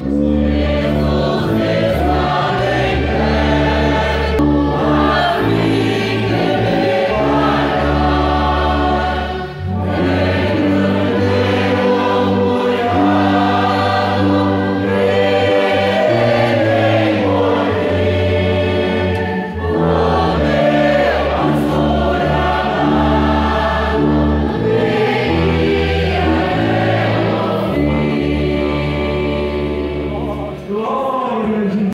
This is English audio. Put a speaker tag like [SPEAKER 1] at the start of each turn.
[SPEAKER 1] You. energy